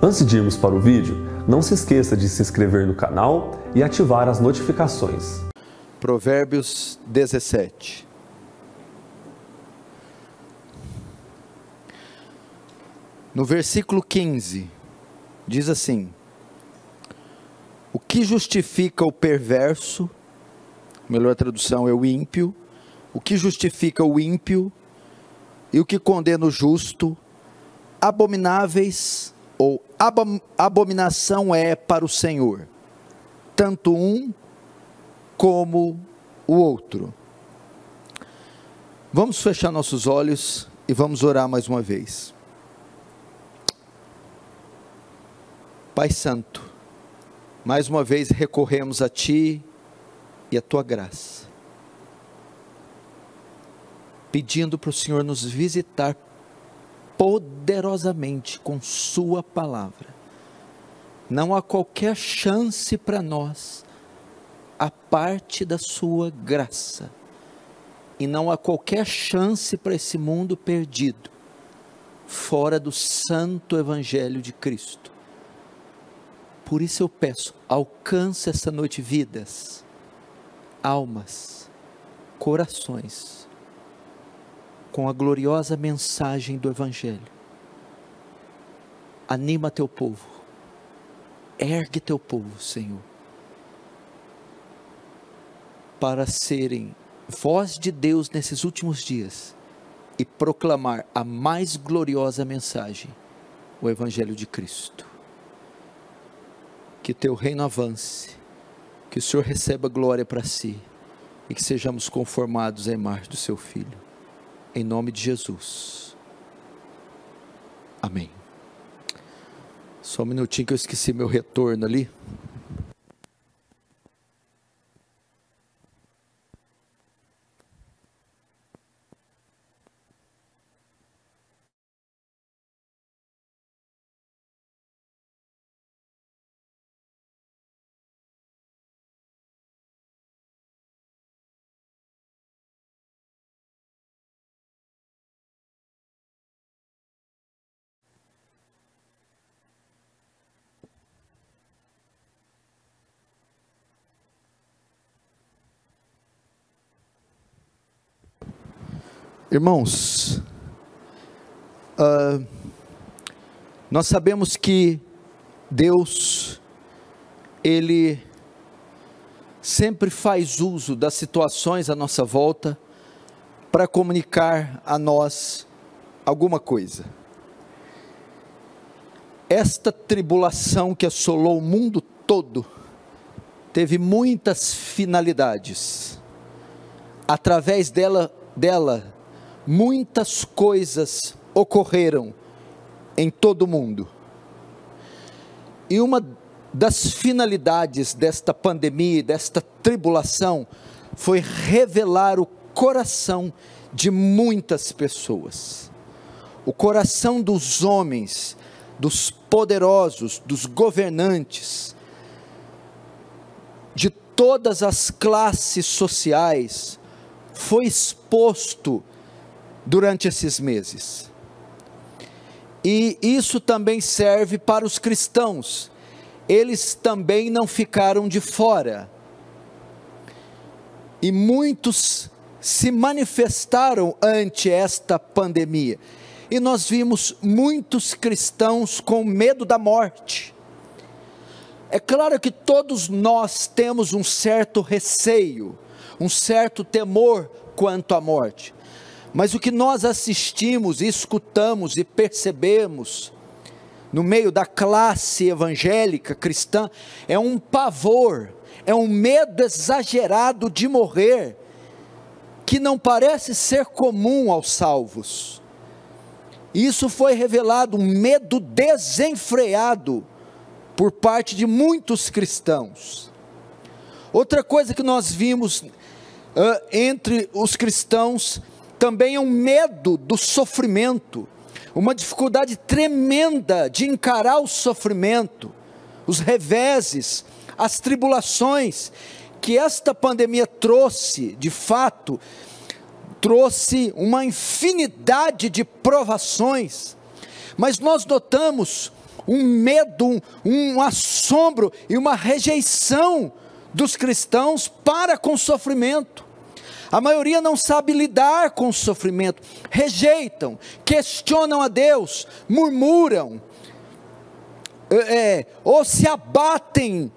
Antes de irmos para o vídeo, não se esqueça de se inscrever no canal e ativar as notificações. Provérbios 17. No versículo 15, diz assim: O que justifica o perverso, melhor tradução é o ímpio, o que justifica o ímpio e o que condena o justo, abomináveis ou abominação é para o Senhor, tanto um como o outro. Vamos fechar nossos olhos e vamos orar mais uma vez. Pai Santo, mais uma vez recorremos a Ti e a Tua graça, pedindo para o Senhor nos visitar poderosamente com Sua palavra. Não há qualquer chance para nós, a parte da Sua graça, e não há qualquer chance para esse mundo perdido, fora do santo Evangelho de Cristo. Por isso eu peço, alcance essa noite vidas, almas, corações com a gloriosa mensagem do Evangelho. Anima teu povo, ergue teu povo, Senhor, para serem voz de Deus nesses últimos dias e proclamar a mais gloriosa mensagem, o Evangelho de Cristo. Que teu reino avance, que o Senhor receba glória para si e que sejamos conformados à imagem do seu Filho em nome de Jesus. Amém. Só um minutinho que eu esqueci meu retorno ali. Irmãos, uh, nós sabemos que Deus, Ele sempre faz uso das situações à nossa volta para comunicar a nós alguma coisa. Esta tribulação que assolou o mundo todo teve muitas finalidades. Através dela, dela muitas coisas ocorreram em todo o mundo. E uma das finalidades desta pandemia, desta tribulação, foi revelar o coração de muitas pessoas. O coração dos homens, dos poderosos, dos governantes, de todas as classes sociais, foi exposto durante esses meses. E isso também serve para os cristãos, eles também não ficaram de fora. E muitos se manifestaram ante esta pandemia. E nós vimos muitos cristãos com medo da morte. É claro que todos nós temos um certo receio, um certo temor quanto à morte. Mas o que nós assistimos, escutamos e percebemos no meio da classe evangélica cristã é um pavor, é um medo exagerado de morrer, que não parece ser comum aos salvos. Isso foi revelado, um medo desenfreado por parte de muitos cristãos. Outra coisa que nós vimos uh, entre os cristãos também é um medo do sofrimento, uma dificuldade tremenda de encarar o sofrimento, os reveses, as tribulações que esta pandemia trouxe, de fato, trouxe uma infinidade de provações, mas nós notamos um medo, um, um assombro e uma rejeição dos cristãos para com o sofrimento. A maioria não sabe lidar com o sofrimento, rejeitam, questionam a Deus, murmuram, é, ou se abatem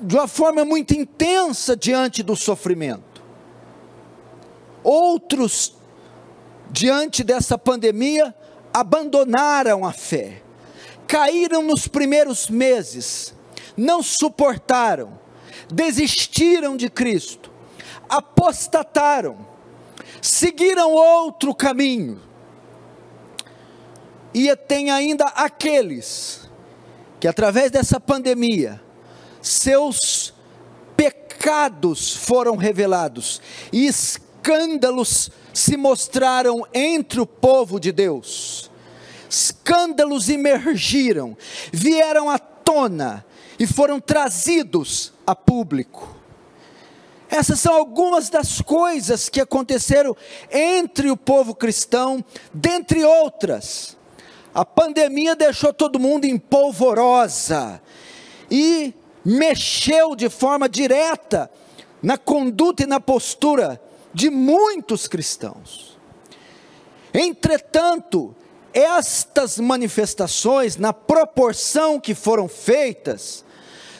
de uma forma muito intensa diante do sofrimento. Outros, diante dessa pandemia, abandonaram a fé, caíram nos primeiros meses, não suportaram, desistiram de Cristo, apostataram, seguiram outro caminho. E tem ainda aqueles que, através dessa pandemia, seus pecados foram revelados e escândalos se mostraram entre o povo de Deus. Escândalos emergiram, vieram à tona e foram trazidos a público. Essas são algumas das coisas que aconteceram entre o povo cristão, dentre outras. A pandemia deixou todo mundo em polvorosa e mexeu de forma direta na conduta e na postura de muitos cristãos. Entretanto, estas manifestações, na proporção que foram feitas,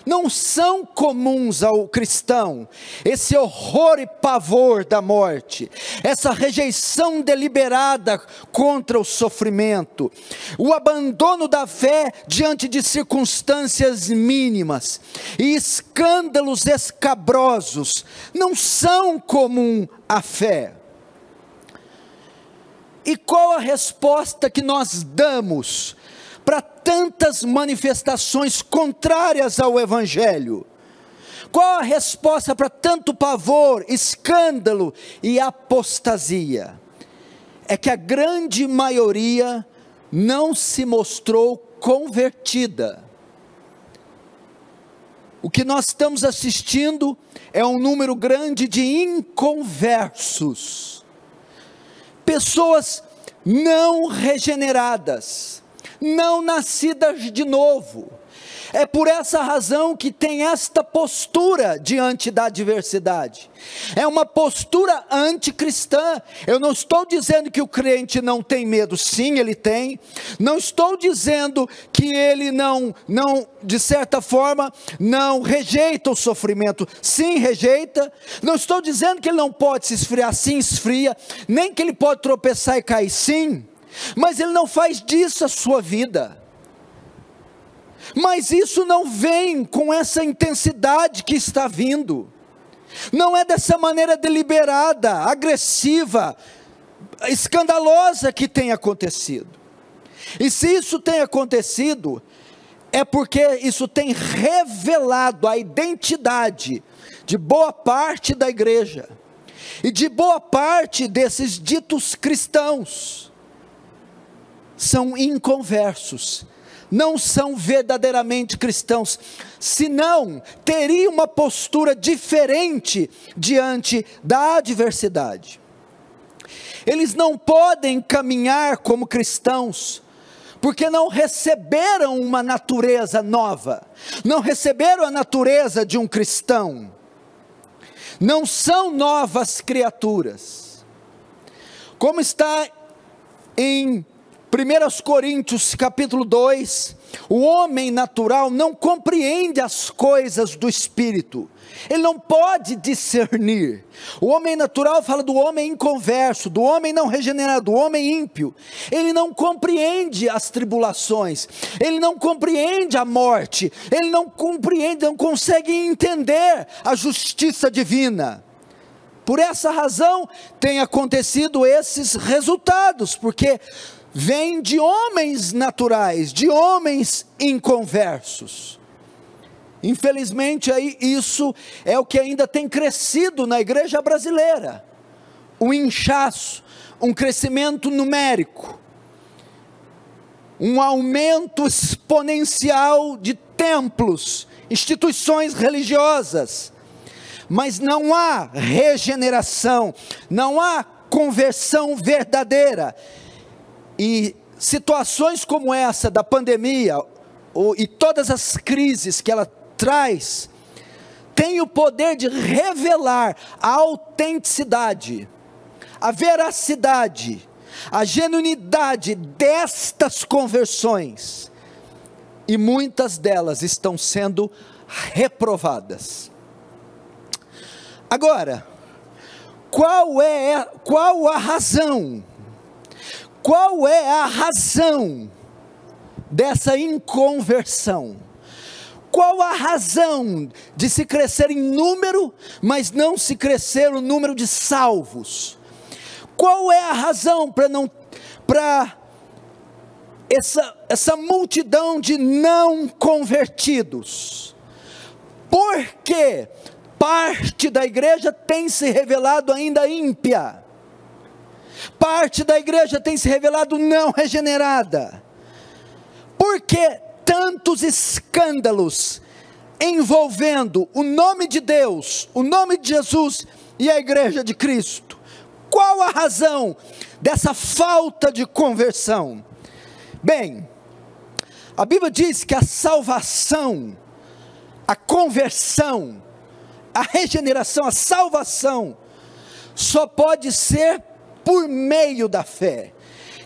não são comuns ao cristão. Esse horror e pavor da morte, essa rejeição deliberada contra o sofrimento, o abandono da fé diante de circunstâncias mínimas e escândalos escabrosos, não são comum à fé. E qual a resposta que nós damos para tantas manifestações contrárias ao Evangelho? Qual a resposta para tanto pavor, escândalo e apostasia? É que a grande maioria não se mostrou convertida. O que nós estamos assistindo é um número grande de inconversos, pessoas não regeneradas, não nascidas de novo. É por essa razão que tem esta postura diante da adversidade. É uma postura anticristã. Eu não estou dizendo que o crente não tem medo, sim, ele tem. Não estou dizendo que ele não, não, de certa forma, não rejeita o sofrimento, sim, rejeita. Não estou dizendo que ele não pode se esfriar, sim, esfria. Nem que ele pode tropeçar e cair, sim mas ele não faz disso a sua vida. Mas isso não vem com essa intensidade que está vindo, não é dessa maneira deliberada, agressiva, escandalosa que tem acontecido. E se isso tem acontecido, é porque isso tem revelado a identidade de boa parte da igreja e de boa parte desses ditos cristãos são inconversos, não são verdadeiramente cristãos, senão teriam uma postura diferente diante da adversidade. Eles não podem caminhar como cristãos, porque não receberam uma natureza nova, não receberam a natureza de um cristão, não são novas criaturas. Como está em 1 Coríntios capítulo 2, o homem natural não compreende as coisas do Espírito, ele não pode discernir. O homem natural fala do homem inconverso, do homem não regenerado, do homem ímpio. Ele não compreende as tribulações, ele não compreende a morte, ele não compreende, não consegue entender a justiça divina. Por essa razão tem acontecido esses resultados, porque vem de homens naturais, de homens inconversos. Infelizmente, aí, isso é o que ainda tem crescido na igreja brasileira: um inchaço, um crescimento numérico, um aumento exponencial de templos, instituições religiosas, mas não há regeneração, não há conversão verdadeira e situações como essa da pandemia, e todas as crises que ela traz, tem o poder de revelar a autenticidade, a veracidade, a genuinidade destas conversões. E muitas delas estão sendo reprovadas. Agora, qual é qual a razão? Qual é a razão dessa inconversão? Qual a razão de se crescer em número, mas não se crescer o número de salvos? Qual é a razão para não para essa, essa multidão de não convertidos? Porque parte da igreja tem se revelado ainda ímpia, parte da igreja tem se revelado não regenerada. Por que tantos escândalos envolvendo o nome de Deus, o nome de Jesus e a igreja de Cristo? Qual a razão dessa falta de conversão? Bem, a Bíblia diz que a salvação, a conversão, a regeneração, a salvação, só pode ser por meio da fé.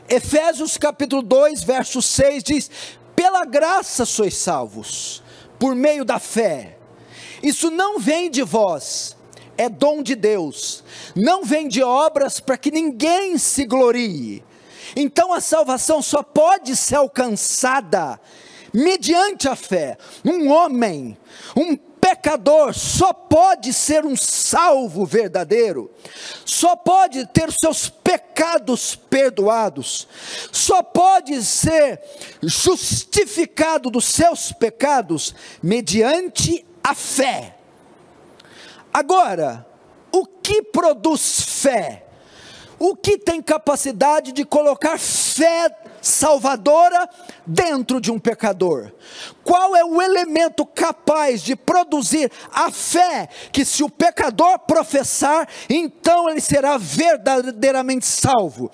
Efésios capítulo 2, verso 6 diz: Pela graça sois salvos, por meio da fé. Isso não vem de vós, é dom de Deus, não vem de obras para que ninguém se glorie. Então a salvação só pode ser alcançada mediante a fé. Um homem, um pecador só pode ser um salvo verdadeiro, só pode ter seus pecados perdoados, só pode ser justificado dos seus pecados mediante a fé. Agora, o que produz fé? O que tem capacidade de colocar fé salvadora dentro de um pecador? Qual é o elemento capaz de produzir a fé que, se o pecador professar, então ele será verdadeiramente salvo?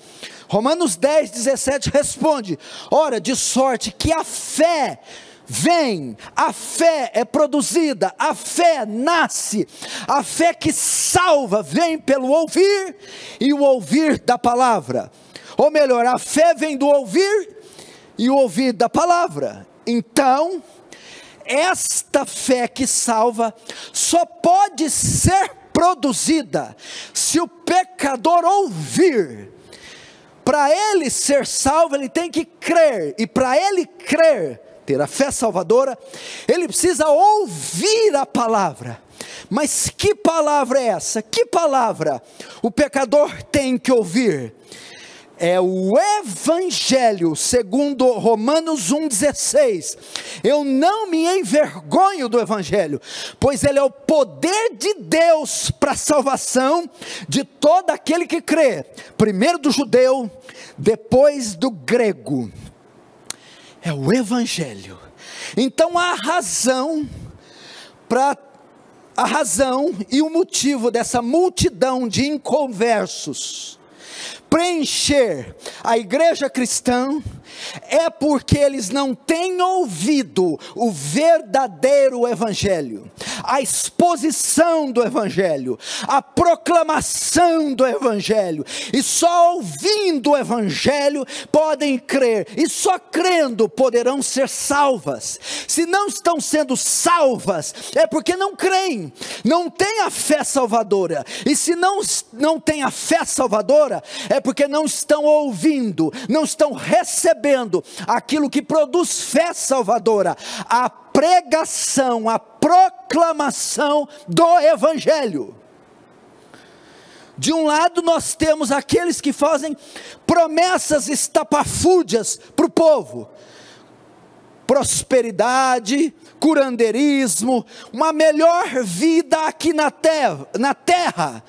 Romanos 10, 17 responde: Ora, de sorte que a fé vem, a fé é produzida, a fé nasce, a fé que salva vem pelo ouvir e o ouvir da palavra. Ou melhor, a fé vem do ouvir e o ouvir da palavra. Então, esta fé que salva só pode ser produzida se o pecador ouvir. Para ele ser salvo, ele tem que crer, e para ele crer, ter a fé salvadora, ele precisa ouvir a palavra. Mas que palavra é essa? Que palavra o pecador tem que ouvir? É o Evangelho, segundo Romanos 1,16. Eu não me envergonho do Evangelho, pois ele é o poder de Deus para a salvação de todo aquele que crê, primeiro do judeu, depois do grego é o Evangelho. Então a razão para a razão e o motivo dessa multidão de inconversos preencher a igreja cristã é porque eles não têm ouvido o verdadeiro Evangelho, a exposição do Evangelho, a proclamação do Evangelho, e só ouvindo o Evangelho podem crer, e só crendo poderão ser salvas. Se não estão sendo salvas, é porque não creem, não têm a fé salvadora, e se não, não têm a fé salvadora, é porque não estão ouvindo, não estão recebendo aquilo que produz fé salvadora, a pregação, a proclamação do Evangelho. De um lado, nós temos aqueles que fazem promessas estapafúrdias para o povo, prosperidade, curandeirismo, uma melhor vida aqui na terra, na terra.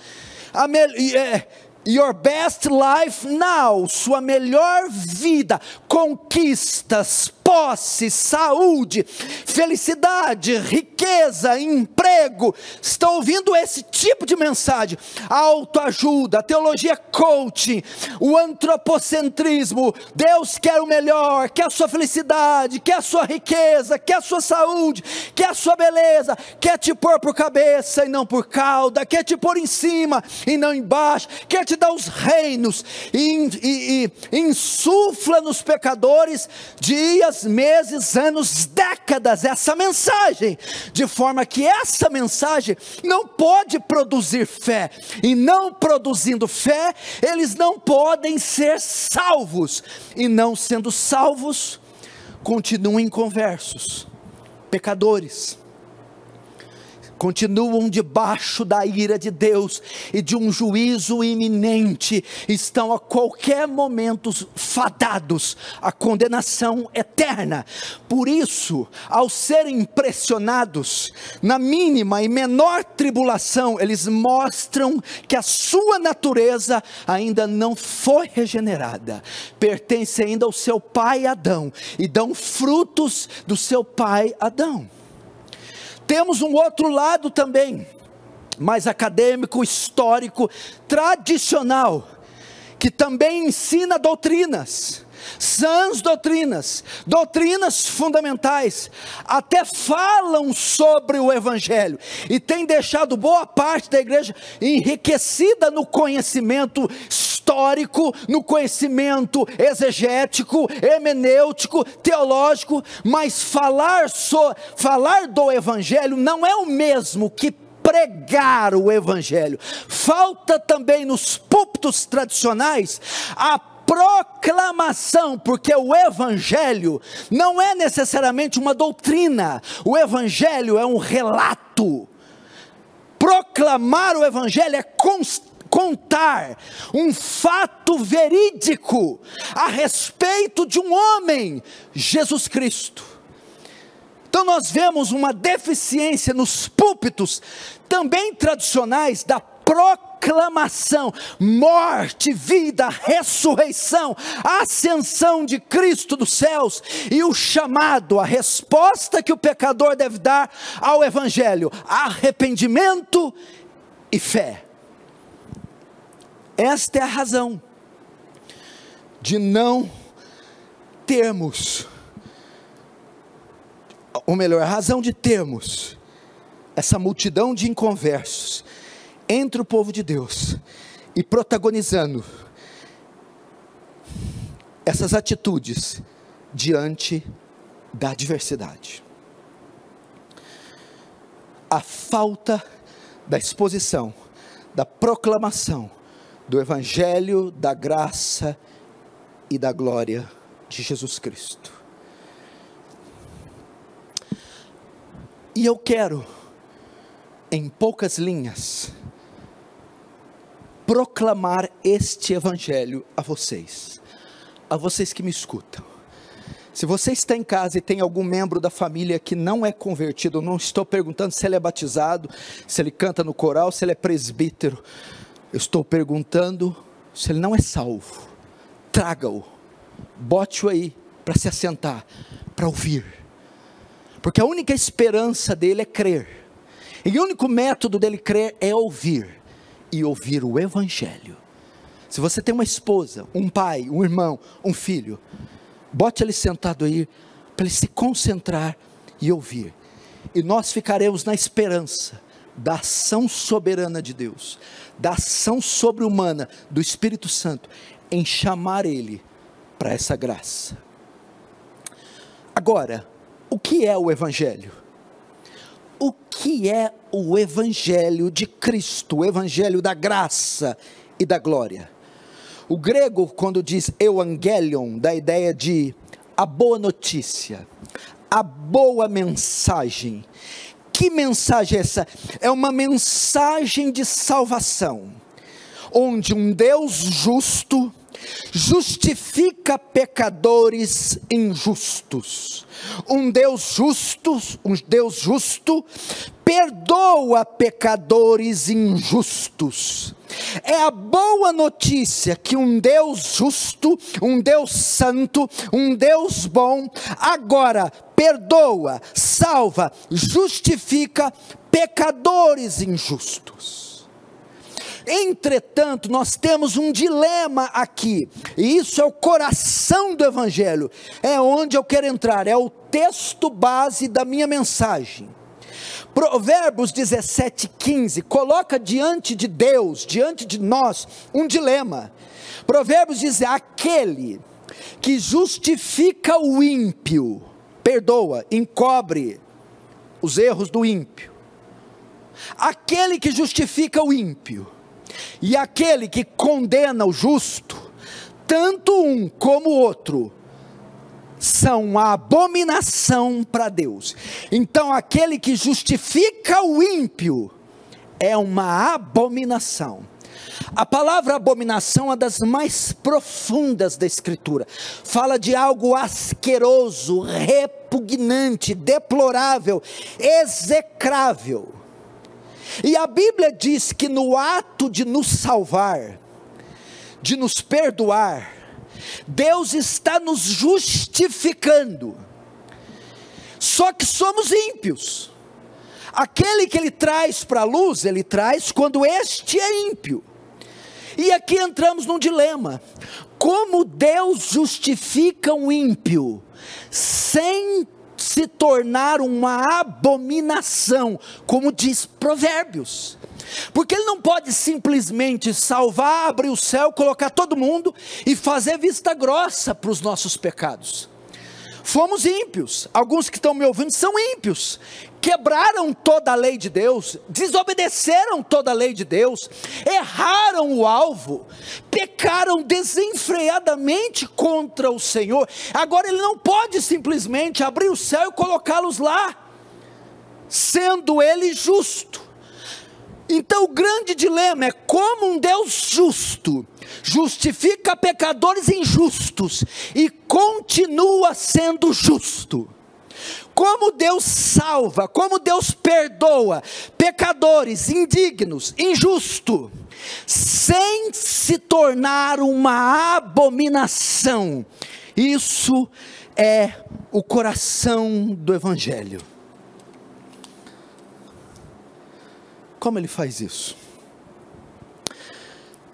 Me, é, Your best life now, sua melhor vida, conquistas, posse, saúde, felicidade, riqueza, emprego, estão ouvindo esse tipo de mensagem, autoajuda, teologia coaching, o antropocentrismo, Deus quer o melhor, quer a sua felicidade, quer a sua riqueza, quer a sua saúde, quer a sua beleza, quer te pôr por cabeça e não por cauda, quer te pôr em cima e não embaixo, quer te dar os reinos. E, e, e insufla nos pecadores dias, meses, anos, décadas essa mensagem, de forma que essa mensagem não pode produzir fé, e não produzindo fé, eles não podem ser salvos, e não sendo salvos, continuam inconversos, pecadores continuam debaixo da ira de Deus e de um juízo iminente, estão a qualquer momento fadados à condenação eterna. Por isso, ao serem pressionados na mínima e menor tribulação, eles mostram que a sua natureza ainda não foi regenerada, pertence ainda ao seu pai Adão e dão frutos do seu pai Adão. Temos um outro lado também, mais acadêmico, histórico, tradicional, que também ensina doutrinas, sãs doutrinas, doutrinas fundamentais, até falam sobre o Evangelho e tem deixado boa parte da igreja enriquecida no conhecimento histórico, no conhecimento exegético, hemenêutico, teológico, mas falar, so, falar do Evangelho não é o mesmo que pregar o Evangelho. Falta também nos púlpitos tradicionais a proclamação, porque o Evangelho não é necessariamente uma doutrina, o Evangelho é um relato. Proclamar o Evangelho é contar um fato verídico a respeito de um homem, Jesus Cristo. Então nós vemos uma deficiência nos púlpitos, também tradicionais, da proclamação, morte, vida, ressurreição, ascensão de Cristo dos céus e o chamado, a resposta que o pecador deve dar ao Evangelho: arrependimento e fé. Esta é a razão de não termos, ou melhor, a razão de termos essa multidão de inconversos entre o povo de Deus e protagonizando essas atitudes diante da adversidade. A falta da exposição, da proclamação do Evangelho da graça e da glória de Jesus Cristo. E eu quero, em poucas linhas, proclamar este Evangelho a vocês, a vocês que me escutam. Se você está em casa e tem algum membro da família que não é convertido, não estou perguntando se ele é batizado, se ele canta no coral, se ele é presbítero. Eu estou perguntando se ele não é salvo. Traga-o, bote-o aí para se assentar, para ouvir. Porque a única esperança dele é crer. E o único método dele crer é ouvir e ouvir o Evangelho. Se você tem uma esposa, um pai, um irmão, um filho, bote ele sentado aí, para ele se concentrar e ouvir. E nós ficaremos na esperança da ação soberana de Deus, da ação sobre-humana do Espírito Santo, em chamar ele para essa graça. Agora, o que é o Evangelho? o que é o Evangelho de Cristo, o Evangelho da graça e da glória. O grego, quando diz evangelion, da ideia de a boa notícia, a boa mensagem. Que mensagem é essa? É uma mensagem de salvação, onde um Deus justo justifica pecadores injustos. Um Deus justo, um Deus justo, perdoa pecadores injustos. É a boa notícia que um Deus justo, um Deus santo, um Deus bom, agora perdoa, salva, justifica pecadores injustos. Entretanto, nós temos um dilema aqui, e isso é o coração do Evangelho, é onde eu quero entrar, é o texto base da minha mensagem. Provérbios 17, 15, coloca diante de Deus, diante de nós, um dilema. Provérbios diz: aquele que justifica o ímpio, perdoa, encobre os erros do ímpio. Aquele que justifica o ímpio, e aquele que condena o justo, tanto um como o outro, são uma abominação para Deus. Então, aquele que justifica o ímpio é uma abominação. A palavra abominação é uma das mais profundas da Escritura. Fala de algo asqueroso, repugnante, deplorável, execrável. E a Bíblia diz que no ato de nos salvar, de nos perdoar, Deus está nos justificando. Só que somos ímpios. Aquele que ele traz para a luz, ele traz quando este é ímpio. E aqui entramos num dilema: como Deus justifica um ímpio sem se tornar uma abominação, como diz Provérbios. Porque ele não pode simplesmente salvar, abrir o céu, colocar todo mundo e fazer vista grossa para os nossos pecados. Fomos ímpios, alguns que estão me ouvindo são ímpios, quebraram toda a lei de Deus, desobedeceram toda a lei de Deus, erraram o alvo, pecaram desenfreadamente contra o Senhor. Agora ele não pode simplesmente abrir o céu e colocá-los lá, sendo ele justo. Então o grande dilema é como um Deus justo justifica pecadores injustos e continua sendo justo. Como Deus salva, como Deus perdoa pecadores indignos, injusto, sem se tornar uma abominação. Isso é o coração do Evangelho. Como ele faz isso?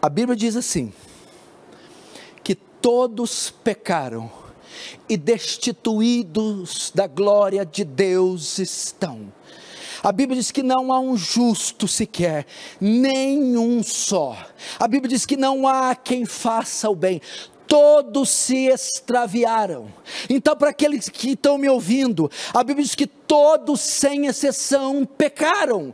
A Bíblia diz assim: que todos pecaram e destituídos da glória de Deus estão. A Bíblia diz que não há um justo sequer, nenhum só. A Bíblia diz que não há quem faça o bem todos se extraviaram. Então, para aqueles que estão me ouvindo, a Bíblia diz que todos, sem exceção, pecaram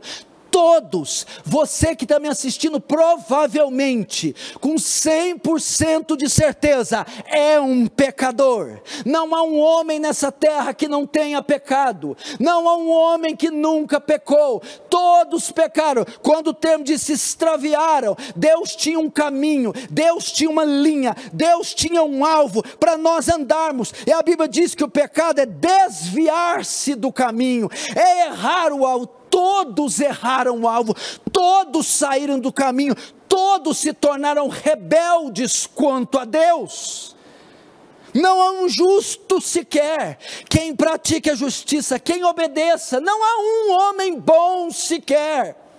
todos, você que está me assistindo, provavelmente, com 100% de certeza, é um pecador. Não há um homem nessa terra que não tenha pecado, não há um homem que nunca pecou, todos pecaram. Quando o termo de se extraviaram, Deus tinha um caminho, Deus tinha uma linha, Deus tinha um alvo para nós andarmos, e a Bíblia diz que o pecado é desviar-se do caminho, é errar o alto todos erraram o alvo, todos saíram do caminho, todos se tornaram rebeldes quanto a Deus. Não há um justo sequer, quem pratique a justiça, quem obedeça, não há um homem bom sequer.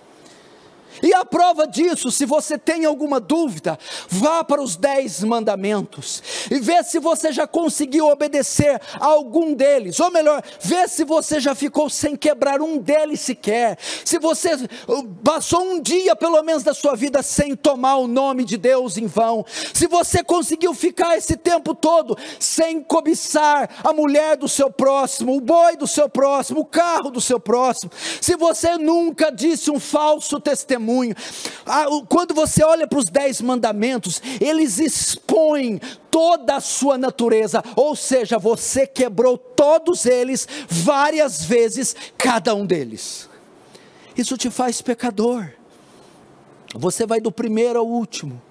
E a prova disso, se você tem alguma dúvida, vá para os dez mandamentos e vê se você já conseguiu obedecer a algum deles, ou melhor, vê se você já ficou sem quebrar um deles sequer. Se você uh, passou um dia pelo menos da sua vida sem tomar o nome de Deus em vão, se você conseguiu ficar esse tempo todo sem cobiçar a mulher do seu próximo, o boi do seu próximo, o carro do seu próximo, se você nunca disse um falso testemunho, testemunho. Ah, quando você olha para os dez mandamentos, eles expõem toda a sua natureza, ou seja, você quebrou todos eles várias vezes, cada um deles. Isso te faz pecador. Você vai do primeiro ao último.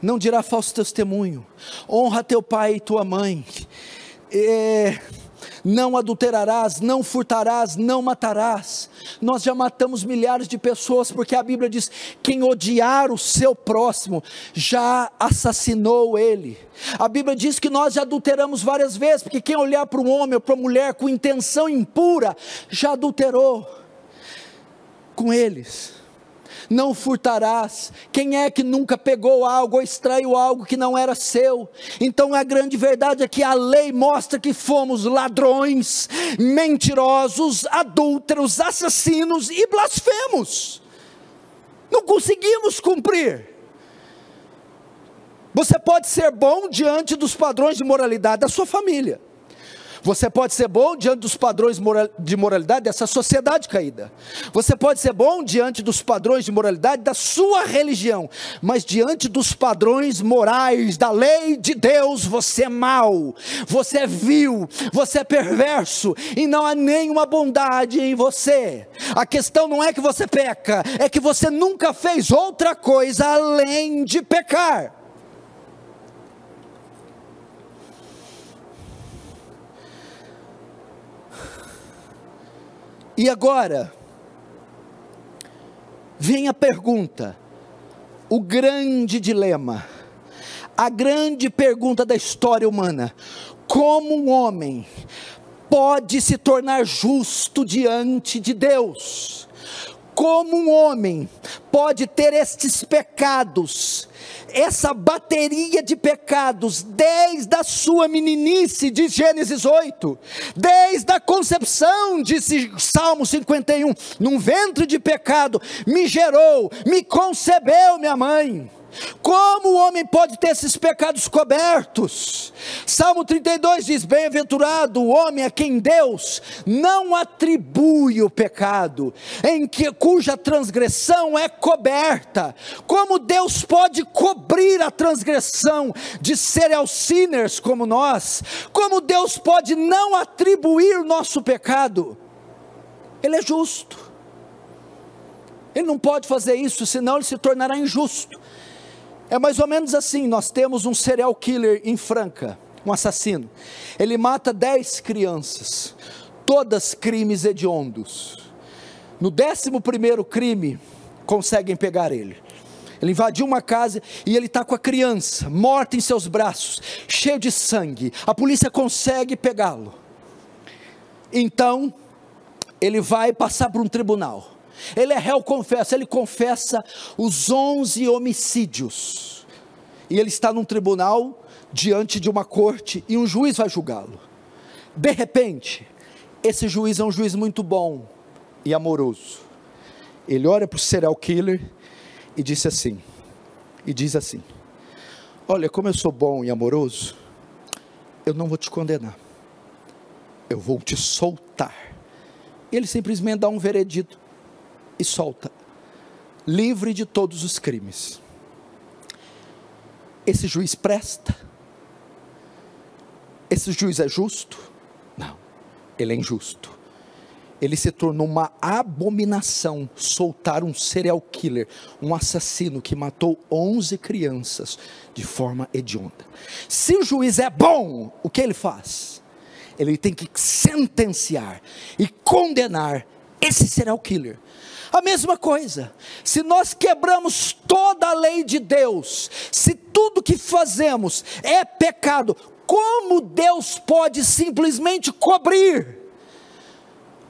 Não dirá falso testemunho. Honra teu pai e tua mãe. É, não adulterarás, não furtarás, não matarás. Nós já matamos milhares de pessoas, porque a Bíblia diz: quem odiar o seu próximo já assassinou ele. A Bíblia diz que nós já adulteramos várias vezes, porque quem olhar para um homem ou para uma mulher com intenção impura já adulterou com eles não furtarás. Quem é que nunca pegou algo ou extraiu algo que não era seu? Então a grande verdade é que a lei mostra que fomos ladrões, mentirosos, adúlteros, assassinos e blasfemos. Não conseguimos cumprir. Você pode ser bom diante dos padrões de moralidade da sua família. Você pode ser bom diante dos padrões de moralidade dessa sociedade caída. Você pode ser bom diante dos padrões de moralidade da sua religião. Mas diante dos padrões morais da lei de Deus, você é mau, você é vil, você é perverso e não há nenhuma bondade em você. A questão não é que você peca, é que você nunca fez outra coisa além de pecar. E agora, vem a pergunta, o grande dilema, a grande pergunta da história humana: como um homem pode se tornar justo diante de Deus? Como um homem pode ter estes pecados essa bateria de pecados, desde a sua meninice, de Gênesis 8, desde a concepção, disse Salmo 51, num ventre de pecado, me gerou, me concebeu minha mãe. Como o homem pode ter esses pecados cobertos? Salmo 32 diz: Bem-aventurado o homem a quem Deus não atribui o pecado, em que cuja transgressão é coberta. Como Deus pode cobrir a transgressão de serial sinners como nós? Como Deus pode não atribuir nosso pecado? Ele é justo. Ele não pode fazer isso, senão ele se tornará injusto. É mais ou menos assim: nós temos um serial killer em Franca, um assassino. Ele mata dez crianças, todas crimes hediondos. No décimo primeiro crime, conseguem pegar ele. Ele invadiu uma casa e ele está com a criança, morta em seus braços, cheio de sangue. A polícia consegue pegá-lo. Então, ele vai passar por um tribunal. Ele é réu confesso, ele confessa os 11 homicídios. E ele está num tribunal diante de uma corte e um juiz vai julgá-lo. De repente, esse juiz é um juiz muito bom e amoroso. Ele olha para o serial killer e disse assim, e diz assim: Olha, como eu sou bom e amoroso, eu não vou te condenar. Eu vou te soltar. Ele simplesmente dá um veredito e solta, livre de todos os crimes. Esse juiz presta? Esse juiz é justo? Não, ele é injusto. Ele se tornou uma abominação soltar um serial killer, um assassino que matou 11 crianças de forma hedionda. Se o juiz é bom, o que ele faz? Ele tem que sentenciar e condenar esse serial killer a mesma coisa, se nós quebramos toda a lei de Deus, se tudo que fazemos é pecado, como Deus pode simplesmente cobrir?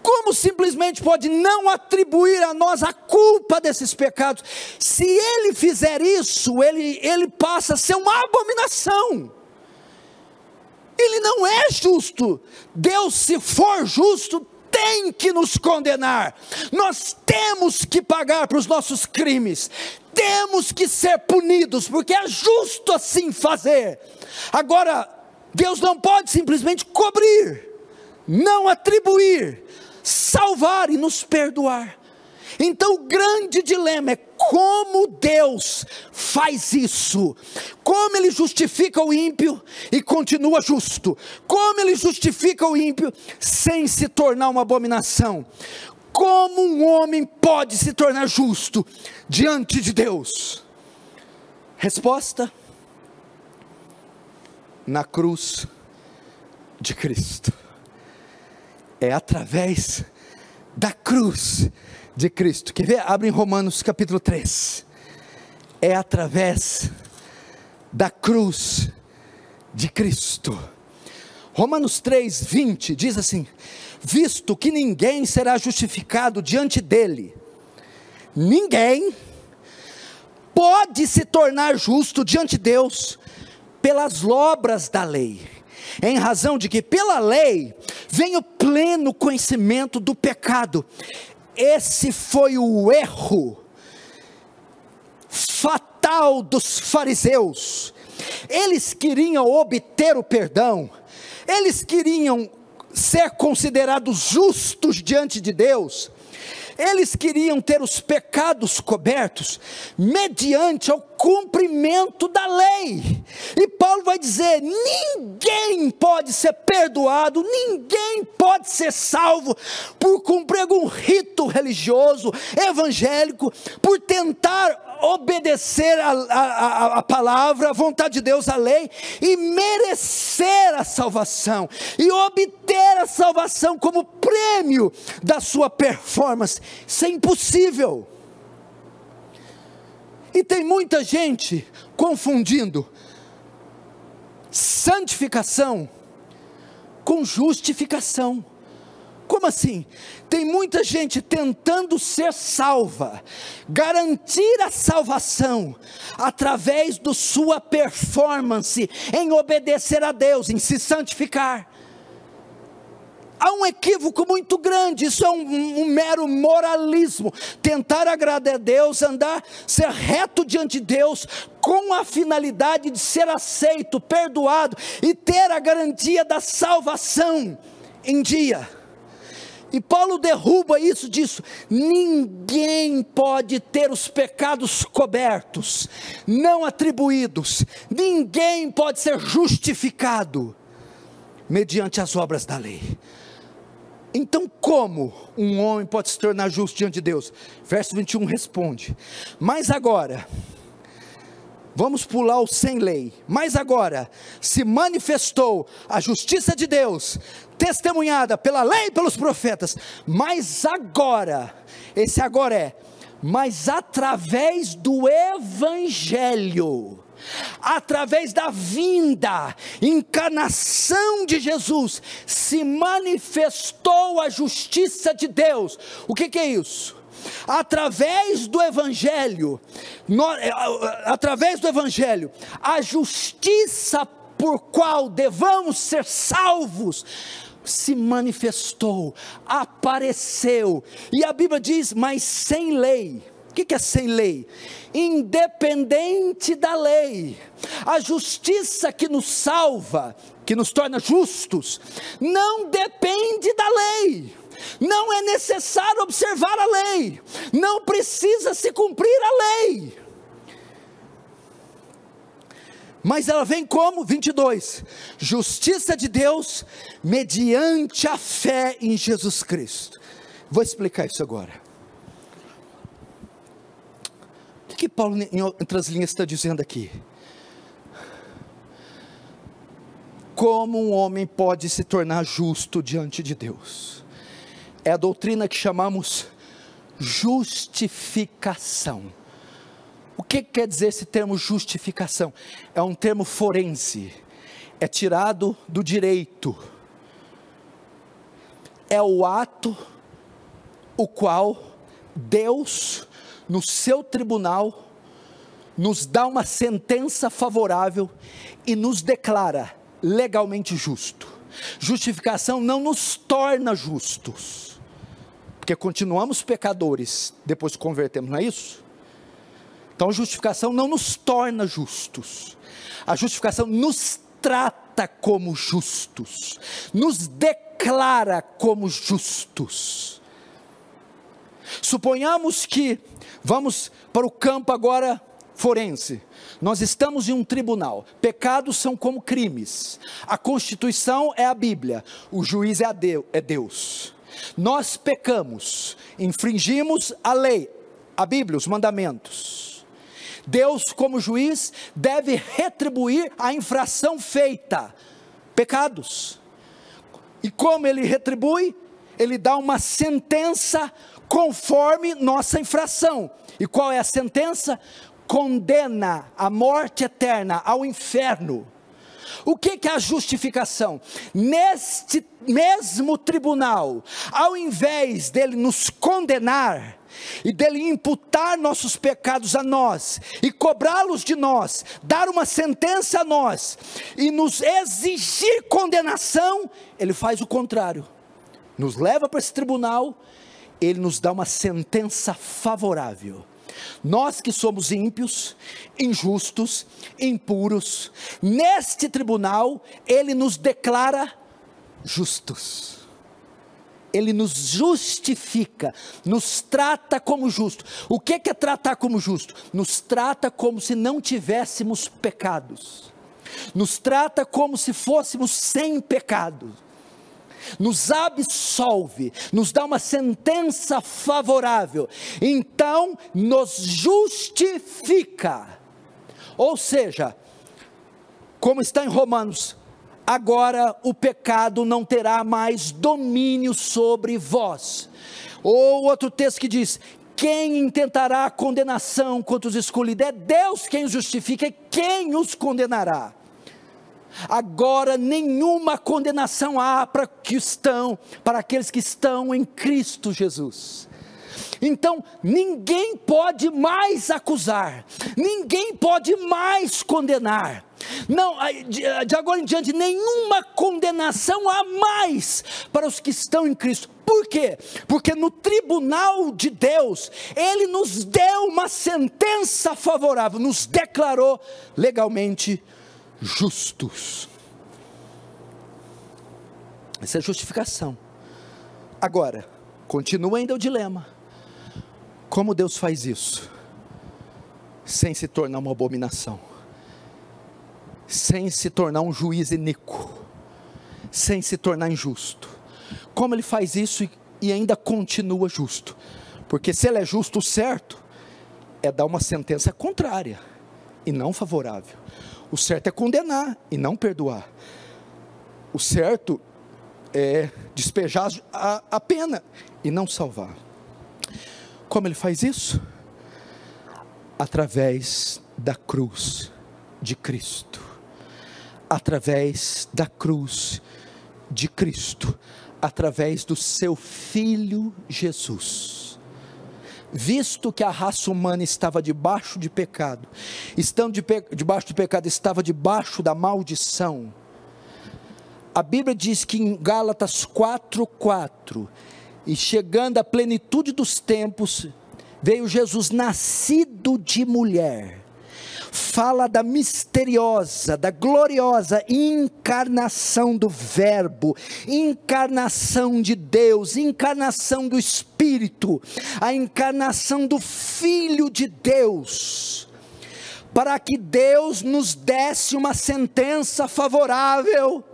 Como simplesmente pode não atribuir a nós a culpa desses pecados? Se ele fizer isso, ele, ele passa a ser uma abominação. Ele não é justo. Deus, se for justo, tem que nos condenar, nós temos que pagar para os nossos crimes, temos que ser punidos, porque é justo assim fazer. Agora, Deus não pode simplesmente cobrir, não atribuir, salvar e nos perdoar. Então o grande dilema é como Deus faz isso, como Ele justifica o ímpio e continua justo, como Ele justifica o ímpio sem se tornar uma abominação, como um homem pode se tornar justo diante de Deus? Resposta: na cruz de Cristo. É através da cruz de Cristo. Quer ver? Abre em Romanos capítulo 3. É através da cruz de Cristo. Romanos 3, 20 diz assim: Visto que ninguém será justificado diante dele, ninguém pode se tornar justo diante de Deus pelas obras da lei, em razão de que pela lei vem o pleno conhecimento do pecado. Esse foi o erro fatal dos fariseus. Eles queriam obter o perdão, eles queriam ser considerados justos diante de Deus, eles queriam ter os pecados cobertos mediante o cumprimento da lei. E Paulo vai dizer: ninguém pode ser perdoado, ninguém pode ser salvo por cumprir algum rito religioso, evangélico, por tentar obedecer a, a, a, palavra, a vontade de Deus, a lei, e merecer a salvação, e obter a salvação como prêmio da sua performance. Isso é impossível. E tem muita gente confundindo santificação com justificação. Como assim? Tem muita gente tentando ser salva, garantir a salvação através da sua performance em obedecer a Deus, em se santificar. Há um equívoco muito grande, isso é um, um, mero moralismo. Tentar agradar a Deus, andar, ser reto diante de Deus, com a finalidade de ser aceito, perdoado e ter a garantia da salvação em dia. E Paulo derruba isso disso. Ninguém pode ter os pecados cobertos, não atribuídos. Ninguém pode ser justificado mediante as obras da lei. Então, como um homem pode se tornar justo diante de Deus? Verso 21 responde: Mas agora, Vamos pular o sem lei. Mas agora se manifestou a justiça de Deus, testemunhada pela lei e pelos profetas. Mas agora, esse agora é, mas através do evangelho, através da vinda, encarnação de Jesus, se manifestou a justiça de Deus. O que, que é isso? através do Evangelho, é, através do Evangelho, a justiça por qual devamos ser salvos, se manifestou, apareceu, e a Bíblia diz, mas sem lei. O que é sem lei? Independente da lei, a justiça que nos salva, que nos torna justos, não depende da lei não é necessário observar a lei, não precisa se cumprir a lei. Mas ela vem como? 22. Justiça de Deus mediante a fé em Jesus Cristo. Vou explicar isso agora. O que, Paulo, em outras linhas, está dizendo aqui? Como um homem pode se tornar justo diante de Deus? é a doutrina que chamamos justificação. O que quer dizer esse termo justificação? É um termo forense, é tirado do direito, é o ato o qual Deus, no seu tribunal, nos dá uma sentença favorável e nos declara legalmente justo. Justificação não nos torna justos porque continuamos pecadores depois que convertemos, não é isso? Então justificação não nos torna justos, a justificação nos trata como justos, nos declara como justos. Suponhamos que vamos para o campo agora forense. Nós estamos em um tribunal. Pecados são como crimes. A Constituição é a Bíblia. O juiz é, é Deus. Nós pecamos, infringimos a lei, a Bíblia, os mandamentos. Deus, como juiz, deve retribuir a infração feita, pecados. E como ele retribui? ele dá uma sentença conforme nossa infração. E qual é a sentença? Condena à morte eterna, ao inferno. O que, que é a justificação? Neste mesmo tribunal, ao invés dele nos condenar, e dele imputar nossos pecados a nós e cobrá-los de nós, dar uma sentença a nós e nos exigir condenação, ele faz o contrário. Nos leva para esse tribunal, ele nos dá uma sentença favorável. Nós que somos ímpios, injustos, impuros, neste tribunal, ele nos declara justos. Ele nos justifica, nos trata como justo. O que é tratar como justo? Nos trata como se não tivéssemos pecados. Nos trata como se fôssemos sem pecado nos absolve, nos dá uma sentença favorável, então nos justifica. Ou seja, como está em Romanos, agora o pecado não terá mais domínio sobre vós. Ou outro texto que diz: quem intentará a condenação contra os escolhidos? É Deus quem os justifica e quem os condenará. Agora nenhuma condenação há para que estão, para aqueles que estão em Cristo Jesus. Então, ninguém pode mais acusar, ninguém pode mais condenar. Não, de agora em diante, nenhuma condenação há mais para os que estão em Cristo. Por quê? Porque no tribunal de Deus, Ele nos deu uma sentença favorável, nos declarou legalmente justos. Essa é a justificação. Agora, continua ainda o dilema. Como Deus faz isso? Sem se tornar uma abominação, sem se tornar um juiz iníquo, sem se tornar injusto. Como Ele faz isso e ainda continua justo? Porque se Ele é justo, certo é dar uma sentença contrária e não favorável. O certo é condenar e não perdoar. O certo é despejar a, a pena e não salvar. Como ele faz isso? Através da cruz de Cristo. Através da cruz de Cristo. Através do seu Filho Jesus visto que a raça humana estava debaixo de pecado, estando de pe debaixo do pecado, estava debaixo da maldição. A Bíblia diz que em Gálatas 4:4, e chegando à plenitude dos tempos, veio Jesus nascido de mulher fala da misteriosa, da gloriosa encarnação do Verbo, encarnação de Deus, encarnação do Espírito, a encarnação do Filho de Deus, para que Deus nos desse uma sentença favorável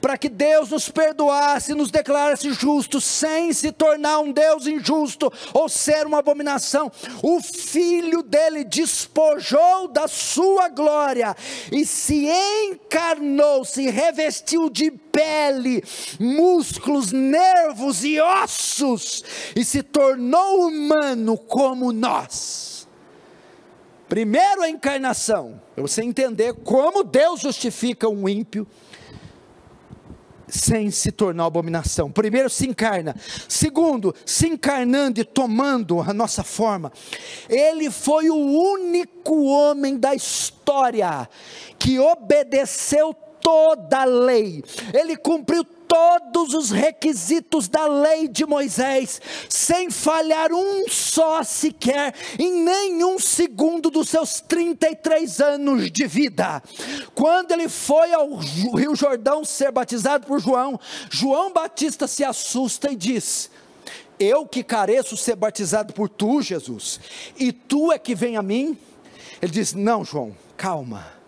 para que Deus nos perdoasse, nos declarasse justos, sem se tornar um Deus injusto ou ser uma abominação. O Filho dele despojou da sua glória e se encarnou, se revestiu de pele, músculos, nervos e ossos e se tornou humano como nós. Primeiro a encarnação, para você entender como Deus justifica um ímpio sem se tornar abominação. Primeiro, se encarna. Segundo, se encarnando e tomando a nossa forma. Ele foi o único homem da história que obedeceu toda a lei. Ele cumpriu todos os requisitos da lei de Moisés, sem falhar um só sequer, em nenhum segundo dos seus 33 anos de vida. Quando ele foi ao Rio Jordão ser batizado por João, João Batista se assusta e diz: Eu que careço ser batizado por tu, Jesus, e tu é que vem a mim? Ele diz: Não, João, calma.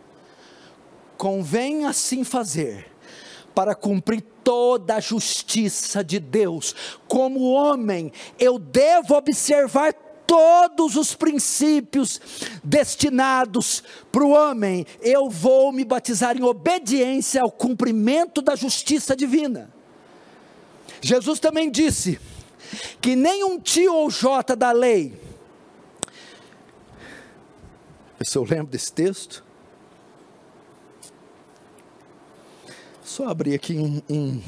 Convém assim fazer para cumprir toda a justiça de Deus. Como homem, eu devo observar todos os princípios destinados para o homem. Eu vou me batizar em obediência ao cumprimento da justiça divina. Jesus também disse que nem um tio ou jota da lei, eu lembro desse texto, só abrir aqui um, um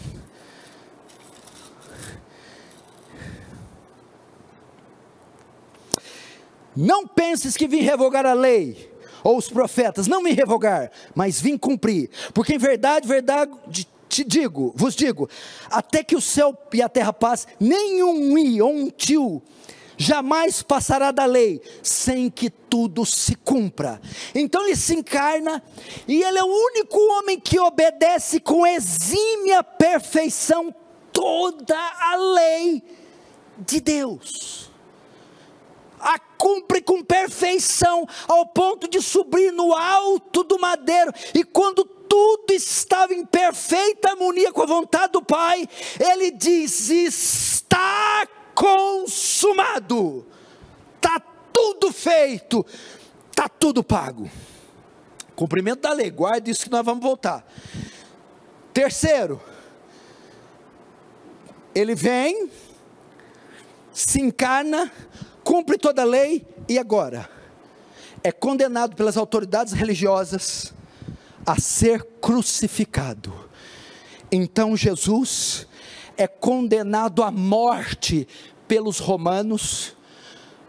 Não penses que vim revogar a lei ou os profetas, não me revogar, mas vim cumprir. Porque em verdade, verdade te digo, vos digo, até que o céu e a terra passem, nenhum i ou um tio jamais passará da lei sem que tudo se cumpra. Então ele se encarna e ele é o único homem que obedece com exímia perfeição toda a lei de Deus a cumpre com perfeição, ao ponto de subir no alto do madeiro, e quando tudo estava em perfeita harmonia com a vontade do Pai, ele diz: Está consumado, está tudo feito, está tudo pago. Cumprimento da lei, guarde isso que nós vamos voltar. Terceiro, ele vem, se encarna, cumpre toda a lei e agora é condenado pelas autoridades religiosas a ser crucificado. Então Jesus é condenado à morte pelos romanos